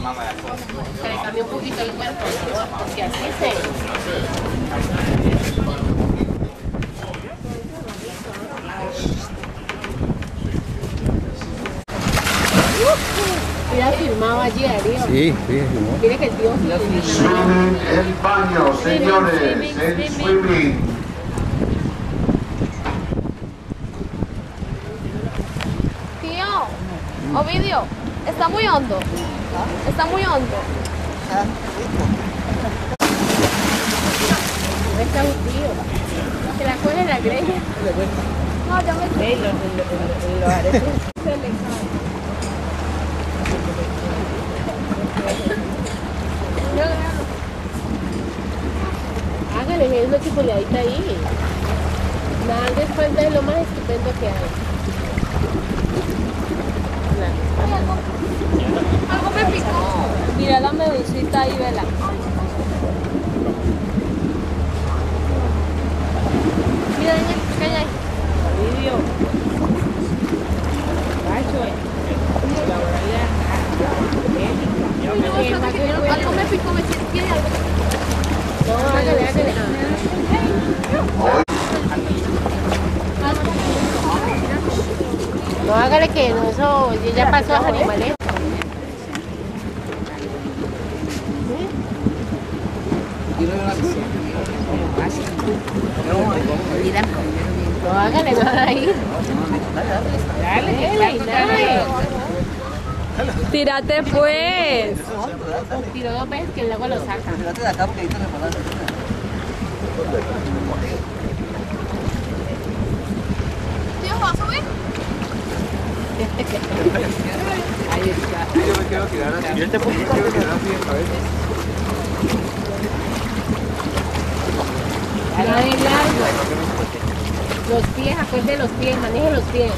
Se le cambia un poquito el cuerpo, ¿no? porque así se... Mira, filmaba ayer, ¿no? Sí, sí, no. Mire que el tío sí Swimming el baño, señores, swimming, el swimming. swimming. Tío, Ovidio, está muy hondo. Está muy hondo. No está un tío. Se la en la greña. No, ya me Hágale, es una chipoleadita ahí. Nada de espalda es lo más estupendo que hay. Mira la medusita ahí, vela. Mira, niña, ¿qué hay ahí? Uy, no, algo me picó, me tiene algo. No, hágale, hágale. No, hágale que no, eso ya pasó a los animales. No, hágale, no ahí. Dale, dale, dale. Tírate pues. Tiró dos veces que luego lo saca. Tío, ¿vas a subir? No es largo. Los pies, acuerde los pies, maneje los pies.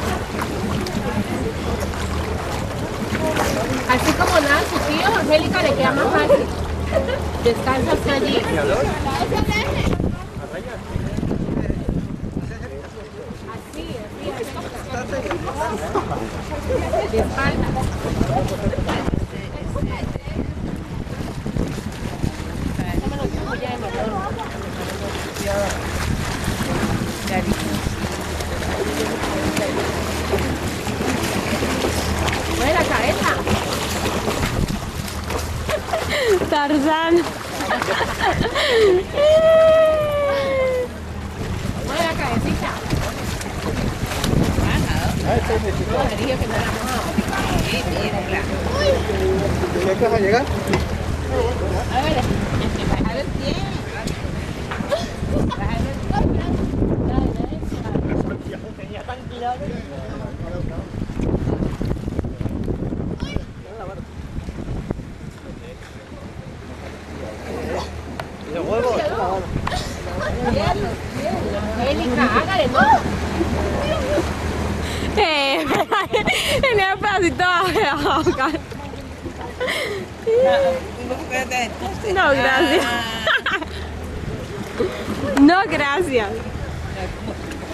Así como nada, su tío, Angélica, le queda más fácil. Descansa hasta allí. Así, así, así. De espalda. Dámelo tú ya de motor. Mueve la cabeza. Tarzán. Mueve la cabecita. No, le dije que no era mojado. ¿Qué vas a llegar? A ver, bajar el pie. Bajar el pie. Dale, dale. Angélica, hágale, no. Eh, boca. No, gracias. No, gracias.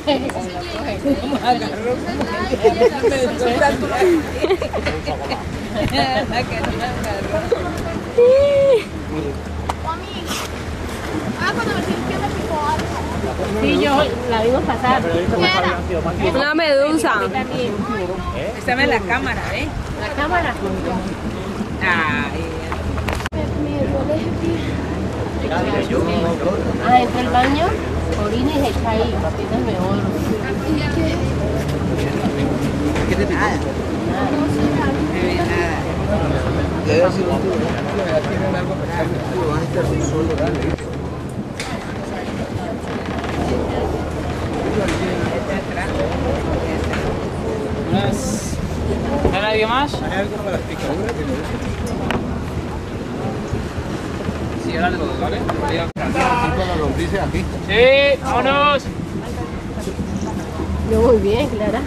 Ah, cuando me sentí que me picó algo. Sí, yo la vimos pasar. Una medusa. Estaba en la cámara, ¿eh? La cámara. Ay, Ah, entró al baño, orina y se es mejor. ¿Qué te picó? nada. Debe decir un tubo. Tienen algo especial. Tú vas a estar solo, dale. Más? ¿Hay algo para las picaduras? Sí, ahora le doy, ¿vale? Aquí. Sí, vámonos. Yo muy bien, Clara.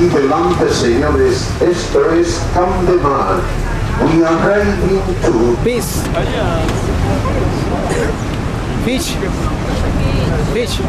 aquí delante, señores. Esto es Camp de Mar. We are riding to... Peace. Beach. Beach.